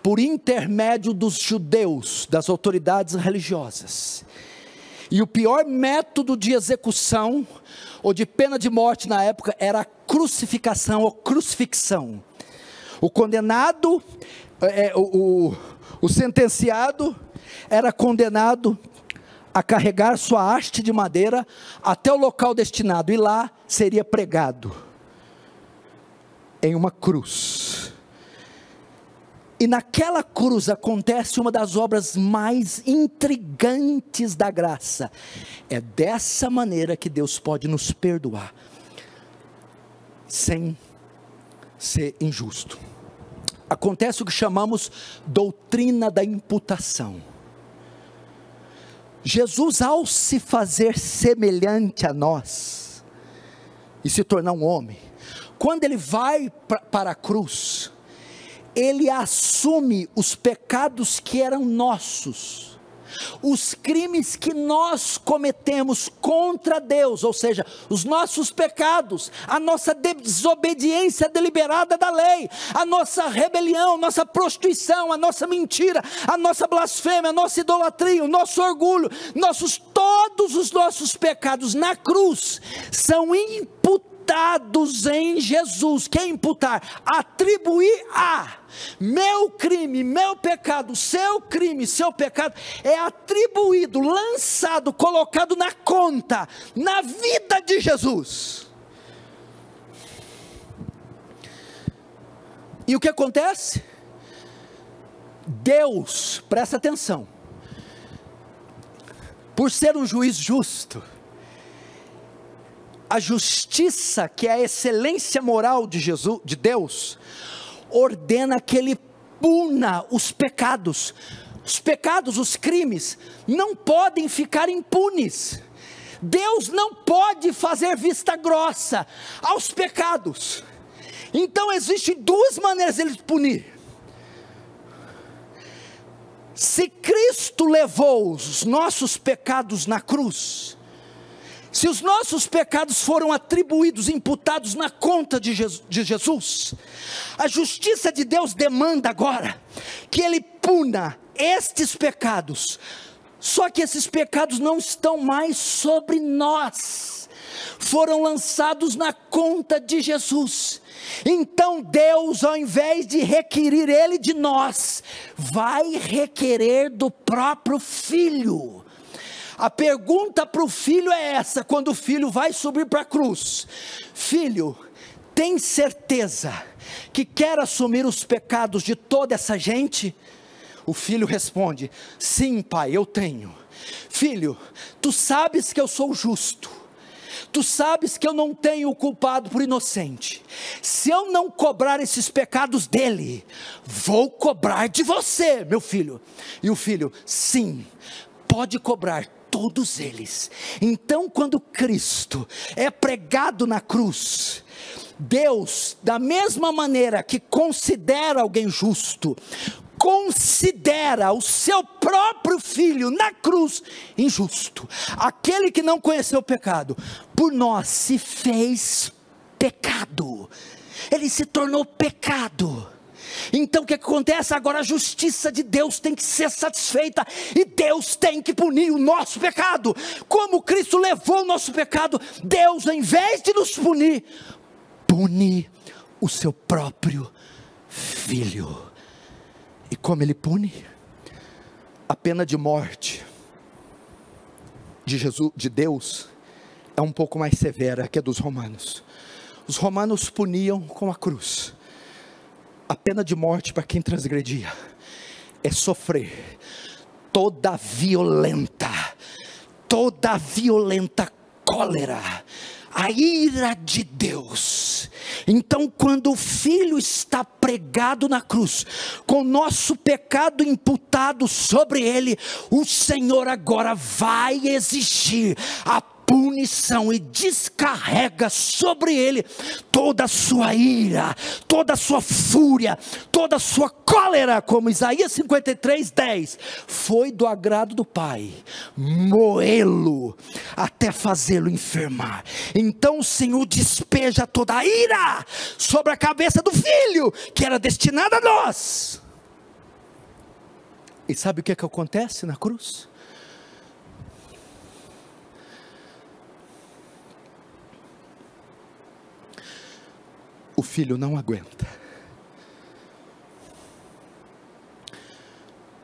por intermédio dos judeus, das autoridades religiosas. E o pior método de execução ou de pena de morte na época era a crucificação ou crucifixão. O condenado é, é, o, o, o sentenciado era condenado a carregar sua haste de madeira até o local destinado e lá seria pregado em uma cruz. E naquela cruz acontece uma das obras mais intrigantes da graça. É dessa maneira que Deus pode nos perdoar, sem ser injusto acontece o que chamamos doutrina da imputação. Jesus, ao se fazer semelhante a nós e se tornar um homem, quando ele vai pra, para a cruz, ele assume os pecados que eram nossos os crimes que nós cometemos contra Deus, ou seja, os nossos pecados, a nossa desobediência deliberada da lei, a nossa rebelião, nossa prostituição, a nossa mentira, a nossa blasfêmia, a nossa idolatria, o nosso orgulho, nossos todos os nossos pecados na cruz são imputados imputados em Jesus. Que é imputar? Atribuir a meu crime, meu pecado, seu crime, seu pecado é atribuído, lançado, colocado na conta, na vida de Jesus. E o que acontece? Deus, presta atenção, por ser um juiz justo, a justiça, que é a excelência moral de Jesus, de Deus, ordena que ele puna os pecados. Os pecados, os crimes, não podem ficar impunes. Deus não pode fazer vista grossa aos pecados. Então existem duas maneiras de ele punir. Se Cristo levou os nossos pecados na cruz, se os nossos pecados foram atribuídos, imputados na conta de Jesus, a justiça de Deus demanda agora que Ele puna estes pecados, só que esses pecados não estão mais sobre nós, foram lançados na conta de Jesus. Então Deus, ao invés de requerir Ele de nós, vai requerer do próprio Filho a pergunta para o filho é essa: quando o filho vai subir para a cruz, filho, tem certeza que quer assumir os pecados de toda essa gente? O filho responde: Sim, pai, eu tenho. Filho, tu sabes que eu sou justo. Tu sabes que eu não tenho o culpado por inocente. Se eu não cobrar esses pecados dele, vou cobrar de você, meu filho. E o filho, sim, pode cobrar todos eles. Então, quando Cristo é pregado na cruz, Deus, da mesma maneira que considera alguém justo, considera o seu próprio filho na cruz injusto. Aquele que não conheceu o pecado, por nós se fez pecado. Ele se tornou pecado. Então o que acontece? Agora a justiça de Deus tem que ser satisfeita e Deus tem que punir o nosso pecado. Como Cristo levou o nosso pecado, Deus, ao invés de nos punir, pune o seu próprio filho. E como ele pune? A pena de morte de Jesus, de Deus, é um pouco mais severa que a dos romanos. Os romanos puniam com a cruz. A pena de morte para quem transgredia é sofrer toda violenta, toda violenta cólera, a ira de Deus. Então, quando o filho está pregado na cruz, com nosso pecado imputado sobre ele, o Senhor agora vai exigir a punição e descarrega sobre ele toda a sua ira, toda a sua fúria, toda a sua cólera, como Isaías 53, 10. Foi do agrado do Pai moê-lo até fazê-lo enfermar. Então o Senhor despeja toda a ira sobre a cabeça do filho, que era destinada a nós. E sabe o que, é que acontece na cruz? O filho não aguenta.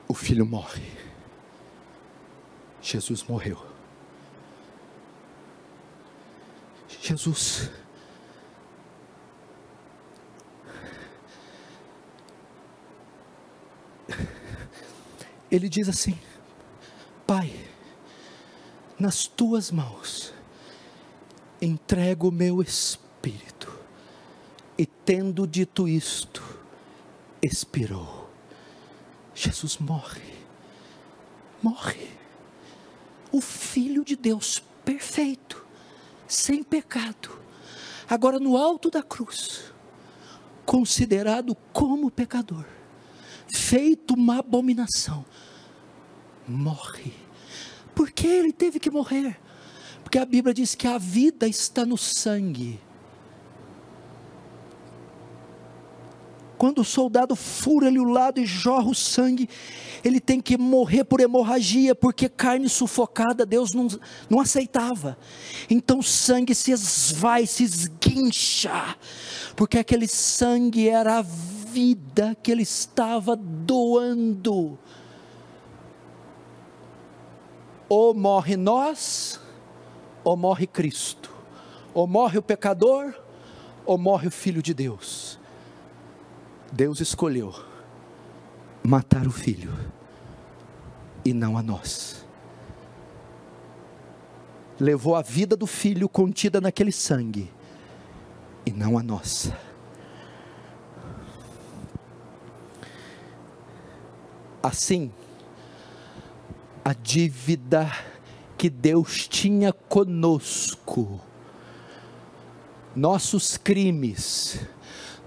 O filho morre. Jesus morreu. Jesus Ele diz assim: Pai, nas tuas mãos entrego o meu espírito. E tendo dito isto, expirou. Jesus morre. Morre. O Filho de Deus perfeito, sem pecado, agora no alto da cruz, considerado como pecador, feito uma abominação, morre. Por que ele teve que morrer? Porque a Bíblia diz que a vida está no sangue Quando o soldado fura-lhe o lado e jorra o sangue, ele tem que morrer por hemorragia, porque carne sufocada Deus não, não aceitava. Então o sangue se esvai, se esguincha, porque aquele sangue era a vida que ele estava doando. Ou morre nós, ou morre Cristo. Ou morre o pecador, ou morre o Filho de Deus. Deus escolheu matar o filho e não a nós. Levou a vida do filho contida naquele sangue e não a nossa. Assim, a dívida que Deus tinha conosco, nossos crimes,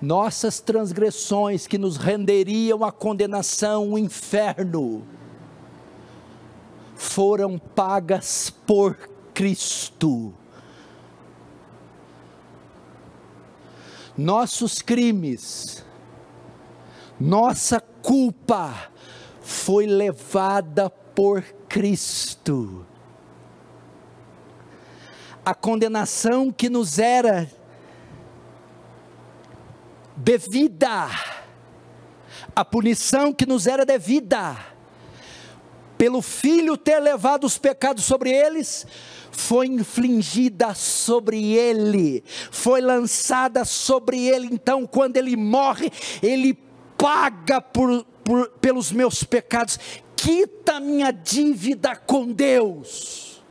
nossas transgressões que nos renderiam à condenação, o inferno, foram pagas por Cristo. Nossos crimes, nossa culpa foi levada por Cristo. A condenação que nos era devida, a punição que nos era devida, pelo Filho ter levado os pecados sobre eles, foi infligida sobre ele, foi lançada sobre ele. Então, quando ele morre, ele paga por, por, pelos meus pecados, quita minha dívida com Deus.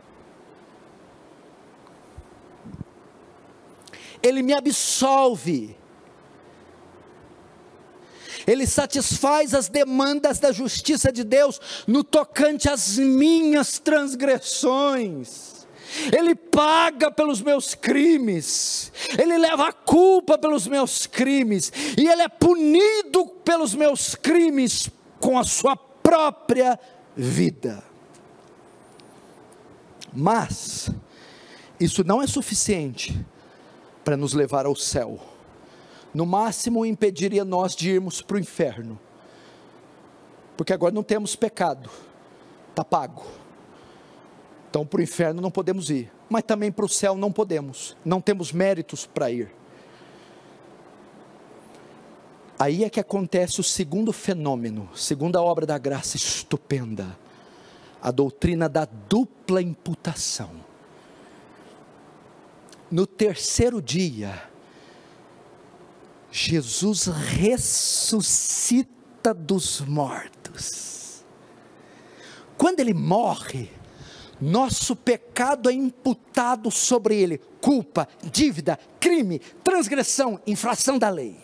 Ele me absolve ele satisfaz as demandas da justiça de Deus no tocante às minhas transgressões. Ele paga pelos meus crimes, Ele leva a culpa pelos meus crimes, e Ele é punido pelos meus crimes com a Sua própria vida. Mas, isso não é suficiente para nos levar ao céu. No máximo, impediria nós de irmos para o inferno, porque agora não temos pecado, está pago. Então, para o inferno não podemos ir, mas também para o céu não podemos, não temos méritos para ir. Aí é que acontece o segundo fenômeno, segunda obra da graça estupenda, a doutrina da dupla imputação. No terceiro dia, Jesus ressuscita dos mortos. Quando ele morre, nosso pecado é imputado sobre ele, culpa, dívida, crime, transgressão, infração da lei.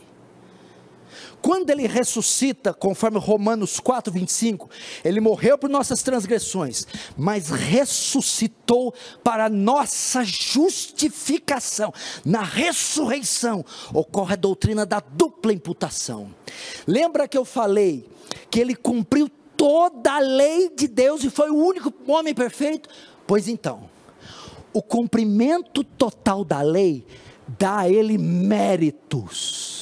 Quando ele ressuscita, conforme Romanos 4, 25, ele morreu por nossas transgressões, mas ressuscitou para nossa justificação. Na ressurreição ocorre a doutrina da dupla imputação. Lembra que eu falei que ele cumpriu toda a lei de Deus e foi o único homem perfeito? Pois então, o cumprimento total da lei dá a ele méritos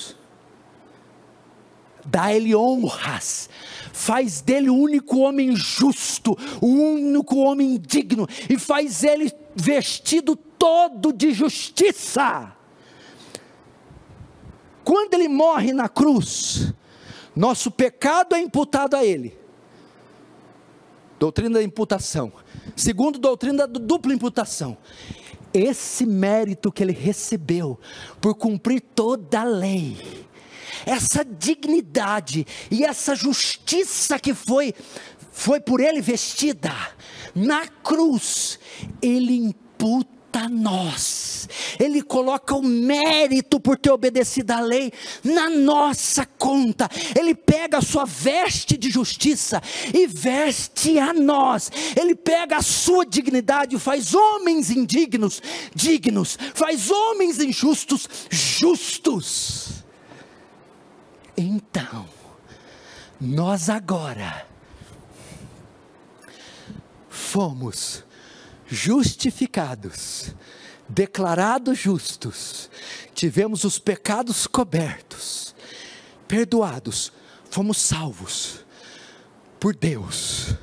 dá a ele honras, faz dele o único homem justo, o único homem digno, e faz ele vestido todo de justiça. Quando ele morre na cruz, nosso pecado é imputado a ele. Doutrina da imputação. Segundo, doutrina da dupla imputação. Esse mérito que ele recebeu por cumprir toda a lei, essa dignidade e essa justiça que foi foi por ele vestida na cruz, ele imputa a nós. Ele coloca o mérito por ter obedecido à lei na nossa conta. Ele pega a sua veste de justiça e veste a nós. Ele pega a sua dignidade e faz homens indignos dignos, faz homens injustos justos. Então, nós agora fomos justificados, declarados justos, tivemos os pecados cobertos, perdoados, fomos salvos por Deus,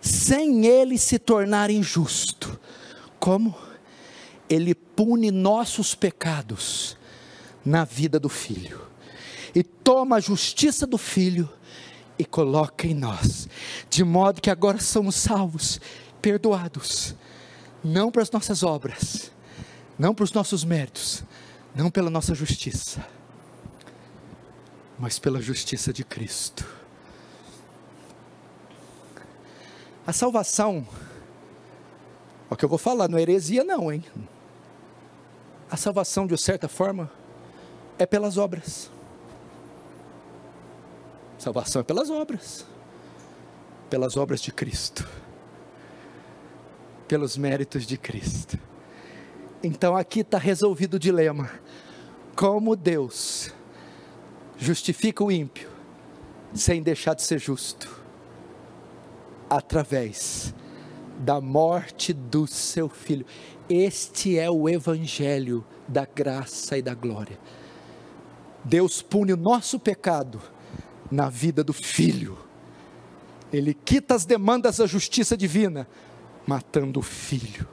sem Ele se tornar injusto. Como? Ele pune nossos pecados na vida do Filho e toma a justiça do Filho e coloca em nós, de modo que agora somos salvos, perdoados, não para as nossas obras, não para os nossos méritos, não pela nossa justiça, mas pela justiça de Cristo. A salvação, o que eu vou falar, não é heresia, não, hein? A salvação, de certa forma, é pelas obras. Salvação é pelas obras, pelas obras de Cristo, pelos méritos de Cristo. Então aqui está resolvido o dilema: como Deus justifica o ímpio sem deixar de ser justo, através da morte do seu filho. Este é o evangelho da graça e da glória. Deus pune o nosso pecado na vida do filho. Ele quita as demandas da justiça divina, matando o filho.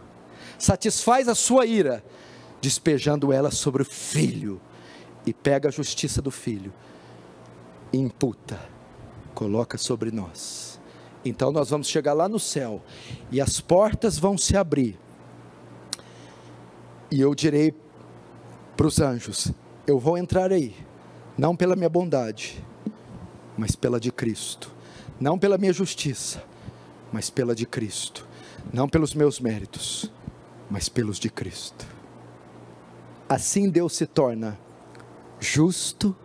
Satisfaz a sua ira, despejando ela sobre o filho. E pega a justiça do filho, e imputa, coloca sobre nós. Então nós vamos chegar lá no céu, e as portas vão se abrir. E eu direi para os anjos: Eu vou entrar aí, não pela minha bondade, mas pela de Cristo. Não pela minha justiça, mas pela de Cristo. Não pelos meus méritos, mas pelos de Cristo. Assim Deus se torna justo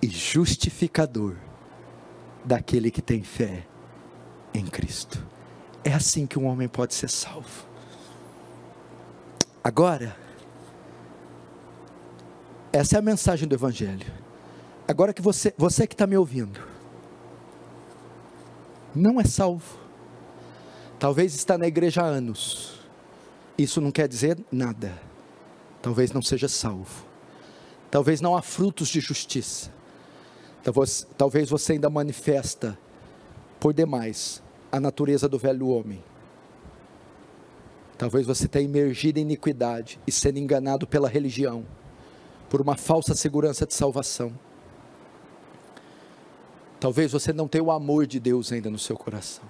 e justificador daquele que tem fé em Cristo. É assim que um homem pode ser salvo. Agora, essa é a mensagem do Evangelho. Agora que você, você que está me ouvindo, não é salvo. Talvez está na igreja há anos. Isso não quer dizer nada. Talvez não seja salvo. Talvez não há frutos de justiça. Talvez, talvez você ainda manifesta por demais a natureza do velho homem. Talvez você tenha emergido em iniquidade e sendo enganado pela religião, por uma falsa segurança de salvação. Talvez você não tenha o amor de Deus ainda no seu coração.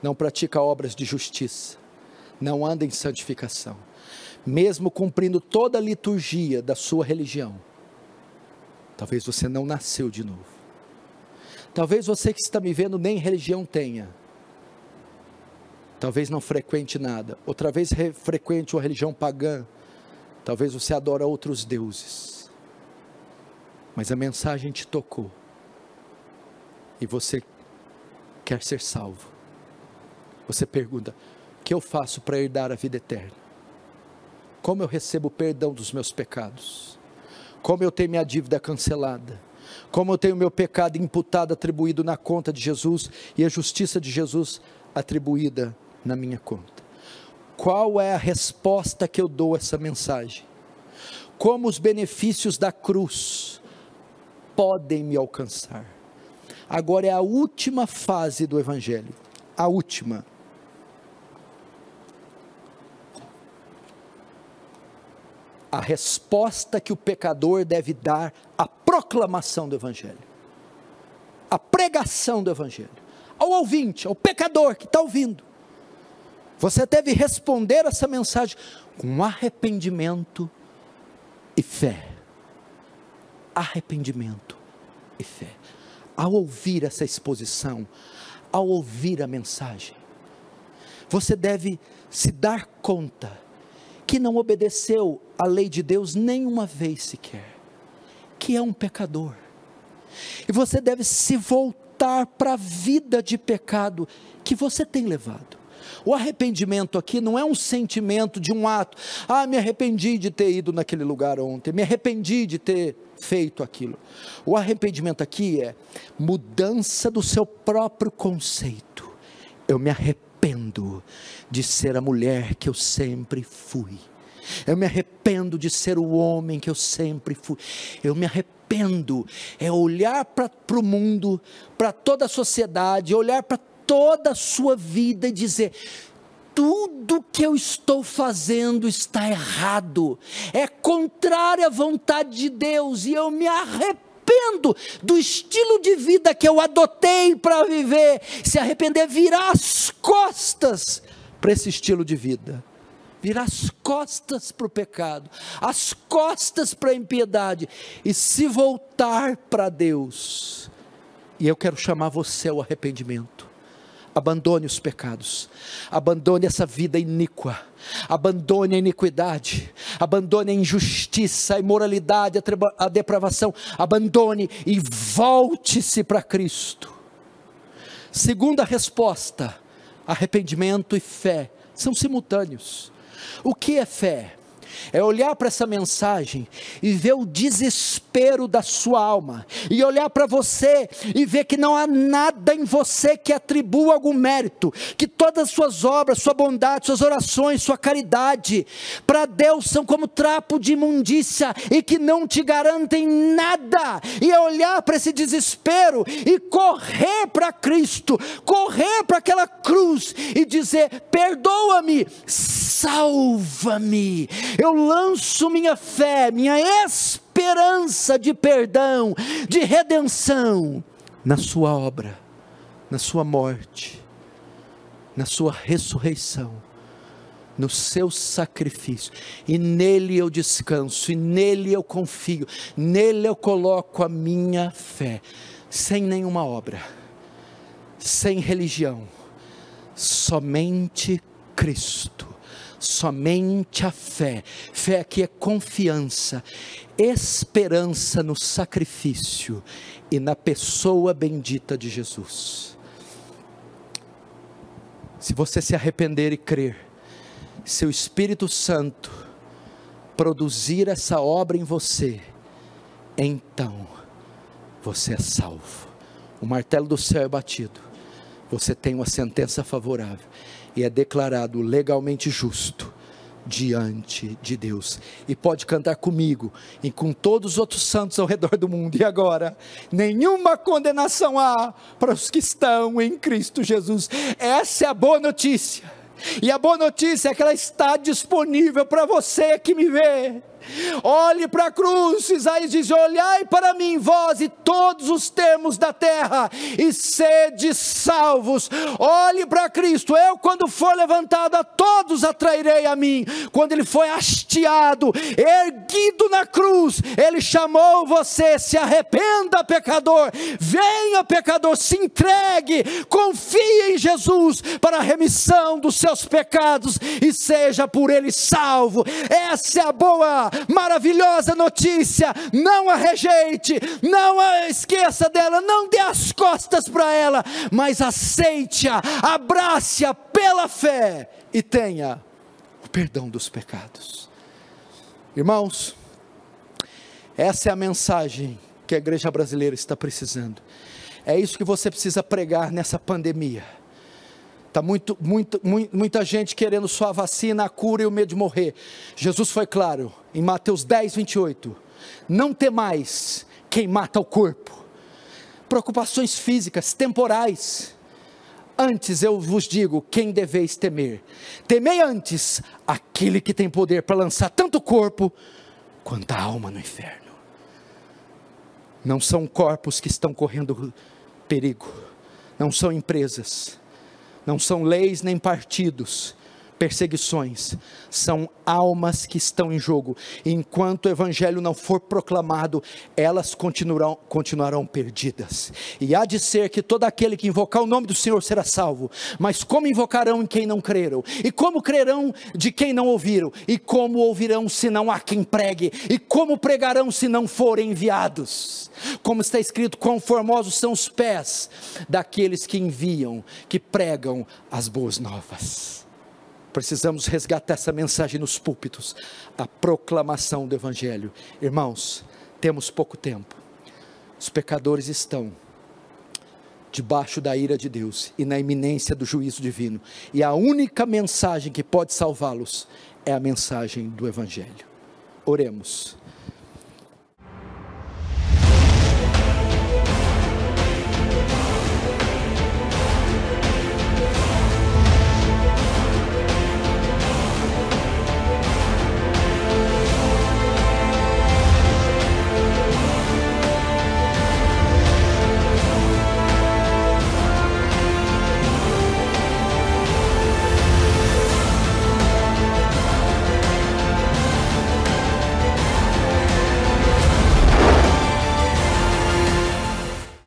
Não pratica obras de justiça. Não anda em santificação. Mesmo cumprindo toda a liturgia da sua religião. Talvez você não nasceu de novo. Talvez você que está me vendo nem religião tenha. Talvez não frequente nada. Outra vez frequente uma religião pagã. Talvez você adora outros deuses. Mas a mensagem te tocou e você quer ser salvo, você pergunta: o que eu faço para herdar a vida eterna? Como eu recebo o perdão dos meus pecados? Como eu tenho minha dívida cancelada? Como eu tenho meu pecado imputado, atribuído na conta de Jesus e a justiça de Jesus atribuída na minha conta? Qual é a resposta que eu dou a essa mensagem? Como os benefícios da cruz podem me alcançar? Agora é a última fase do Evangelho. A última. A resposta que o pecador deve dar à proclamação do Evangelho, à pregação do Evangelho, ao ouvinte, ao pecador que está ouvindo. Você deve responder essa mensagem com arrependimento e fé. Arrependimento e fé ao ouvir essa exposição, ao ouvir a mensagem, você deve se dar conta que não obedeceu à lei de Deus nenhuma vez sequer, que é um pecador. E você deve se voltar para a vida de pecado que você tem levado. O arrependimento aqui não é um sentimento de um ato. Ah, me arrependi de ter ido naquele lugar ontem, me arrependi de ter feito aquilo. O arrependimento aqui é mudança do seu próprio conceito. Eu me arrependo de ser a mulher que eu sempre fui. Eu me arrependo de ser o homem que eu sempre fui. Eu me arrependo. É olhar para o mundo, para toda a sociedade, olhar para toda a sua vida e dizer: tudo que eu estou fazendo está errado, é contrário à vontade de Deus, e eu me arrependo do estilo de vida que eu adotei para viver. Se arrepender, virar as costas para esse estilo de vida, virar as costas para o pecado, as costas para a impiedade, e se voltar para Deus. E eu quero chamar você ao arrependimento Abandone os pecados, abandone essa vida iníqua, abandone a iniquidade, abandone a injustiça, a imoralidade, a depravação, abandone e volte-se para Cristo. Segunda resposta: arrependimento e fé são simultâneos. O que é fé? É olhar para essa mensagem e ver o desespero da sua alma, e olhar para você e ver que não há nada em você que atribua algum mérito, que todas as suas obras, sua bondade, suas orações, sua caridade, para Deus são como trapo de imundícia e que não te garantem nada, e é olhar para esse desespero e correr para Cristo, correr para aquela cruz e dizer: perdoa-me, salva-me, eu lanço minha fé, minha esperança de perdão, de redenção, na Sua obra, na Sua morte, na Sua ressurreição, no Seu sacrifício, e nele eu descanso, e nele eu confio, nele eu coloco a minha fé, sem nenhuma obra, sem religião, somente Cristo somente a fé. Fé aqui é confiança, esperança no sacrifício e na pessoa bendita de Jesus. Se você se arrepender e crer, seu Espírito Santo produzir essa obra em você, então você é salvo. O martelo do céu é batido, você tem uma sentença favorável e é declarado legalmente justo diante de Deus. E pode cantar comigo e com todos os outros santos ao redor do mundo. E agora, nenhuma condenação há para os que estão em Cristo Jesus. Essa é a boa notícia. E a boa notícia é que ela está disponível para você que me vê. Olhe para a cruz, Isaías diz: Olhai para mim, vós e todos os termos da terra, e sede salvos. Olhe para Cristo, eu, quando for levantado, a todos atrairei a mim. Quando ele foi hasteado, erguido na cruz, ele chamou você: se arrependa, pecador, venha, pecador, se entregue, confie em Jesus para a remissão dos seus pecados e seja por ele salvo. Essa é a boa maravilhosa notícia. Não a rejeite, não a esqueça dela, não dê as costas para ela, mas aceite-a, abrace-a pela fé e tenha o perdão dos pecados. Irmãos, essa é a mensagem que a igreja brasileira está precisando. É isso que você precisa pregar nessa pandemia. Está muito, muito, muita gente querendo só a vacina, a cura e o medo de morrer. Jesus foi claro em Mateus 10, 28. Não temais quem mata o corpo. Preocupações físicas, temporais. Antes eu vos digo quem deveis temer. Temei antes aquele que tem poder para lançar tanto o corpo quanto a alma no inferno. Não são corpos que estão correndo perigo, não são empresas não são leis nem partidos, perseguições, são almas que estão em jogo. Enquanto o evangelho não for proclamado, elas continuarão, continuarão perdidas. E há de ser que todo aquele que invocar o nome do Senhor será salvo. Mas como invocarão em quem não creram? E como crerão de quem não ouviram? E como ouvirão se não há quem pregue? E como pregarão se não forem enviados? Como está escrito, quão formosos são os pés daqueles que enviam, que pregam as boas novas. Precisamos resgatar essa mensagem nos púlpitos, a proclamação do Evangelho. Irmãos, temos pouco tempo, os pecadores estão debaixo da ira de Deus e na iminência do juízo divino, e a única mensagem que pode salvá-los é a mensagem do Evangelho. Oremos.